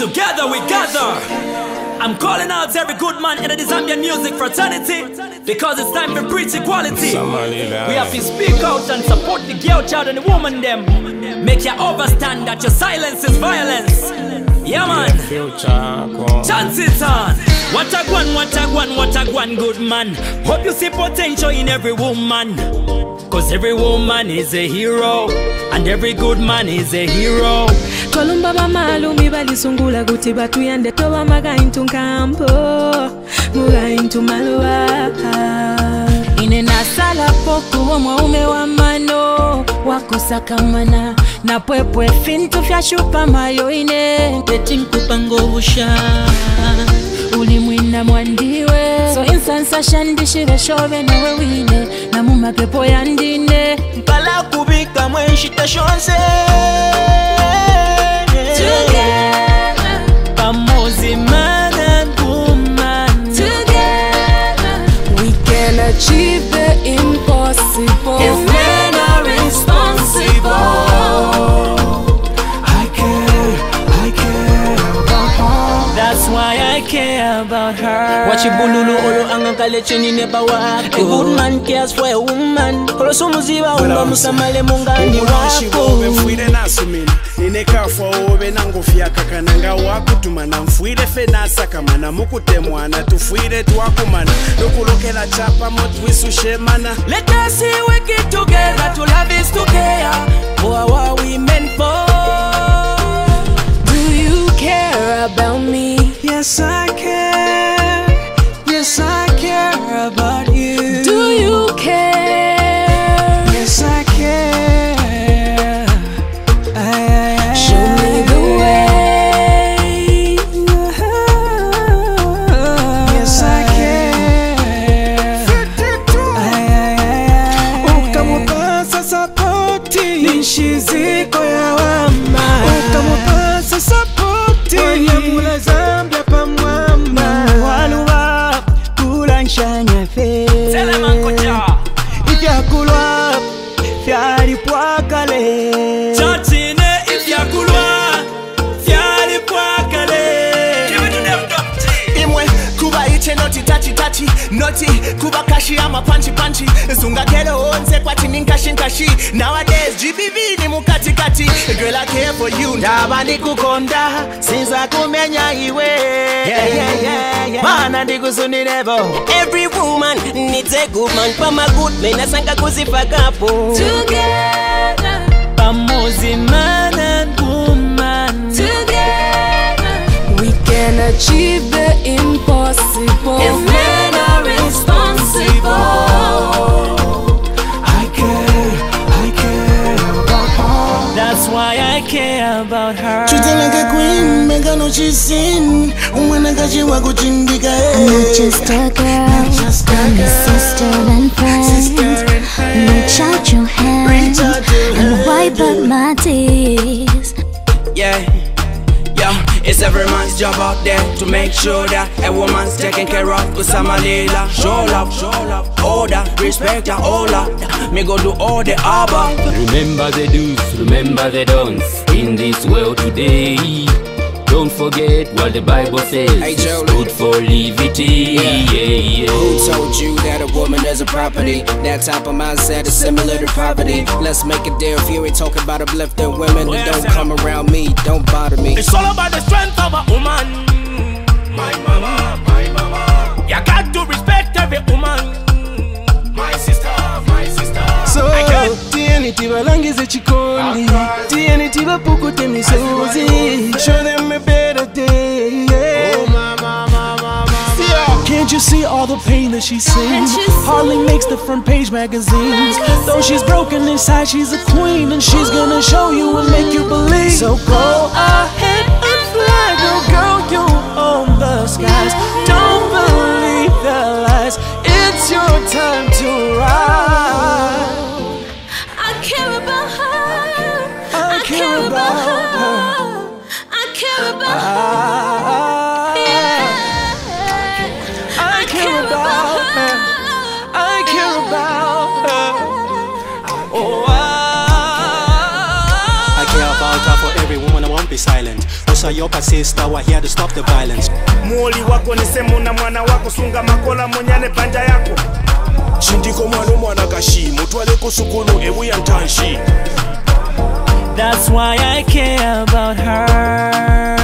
Together we gather. I'm calling out every good man in the Zambian music fraternity because it's time to preach equality. We have to speak out and support the girl child and the woman them. Make you understand that your silence is violence. Yeah man. Chance it on. What a one, what a one, what a one, good man. Hope you see potential in every woman. Cause every woman is a hero and every good man is a hero. Kolumba bamalumi balisungula kuti batuyende toba magaintu nkampo mugaintu maluwa. Ine nasala poku mwaume wa mano wakusakamana na pwepwe fintu vya shupa mayo ine etinkupanga obusha ulimwina mwandiwe so insansa shandishile shove nawe wine na mumapepo yandine mpala kubika mwenshita shonse Together, wachibululu olo angakale chini neba wako A good man cares for a woman. Koloso muziba umba musamale mungani munoshivoove wako. mfuire naso mina. Ninekafa ove nangofyaka kana nga wakutumana mfuire fenasakamana mukutemwana tufwire twakumana nokulokela chapa motwisushemana Let us see we get together to love is to care. For our women for sapoti tachi noti kuba kashi ama panchi. Panchi zungakele onse kwati ninkashi nkashi nowadays gbv ni mukatikati girl i care for you. Ndaba ndikukonda sinza kumenya iwe. Yeah, yeah, yeah, yeah. mana ndikusunirebo every woman needs a good man. Pama good men asanga kuzifakapo Together, pamozi man and woman together, we can achieve I care about her. Treat like a queen, make her know she's sin. When I got you, I go chindika. I'm not just a girl, just a I'm a girl. sister and friend. Sister and friend. Reach out your hand Reach out your and wipe up my tears. Yeah, yeah, it's every man's job out there to make sure that a woman's taken care of. Cause I'm a leader. Show love, show love, order, respect, and all that. Me go do all the above. Remember the do's, remember the don'ts in this world today. Don't forget what the Bible says. Hey, Joe. It's good for liberty. Yeah, yeah. Who told you that a woman is a property? That type of mindset is similar to poverty. Let's make a deal if you ain't talking about uplifting women. Then don't come around me, don't bother me. It's all about the strength of a woman. My mama, my mama. You got to respect every woman. My sister, my sister. So, tieni tibalangize chikondi tieni tibapukute misozi show them a better day yeah. Uh, can't you see all the pain that she sings? Hardly makes the front page magazines. Though she's broken inside, she's a queen, and she's gonna show you and make you believe. So go ahead and fly, go girl, you silent. Usayopa sister we're here to stop the violence? Muoli wako ni semu na mwana wako. Sunga makola monyane panja yako. Chindiko mwana mwana kashi mutwale ku sukulu ebuya ntanshi. That's why I care about her.